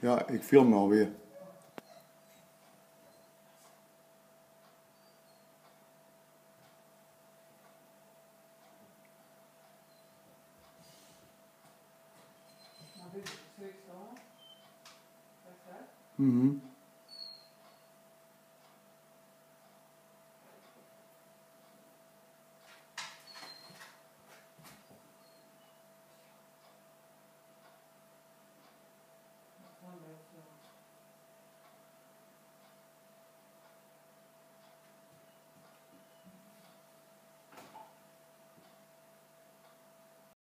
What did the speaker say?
Ja, ik film alweer. weer. dit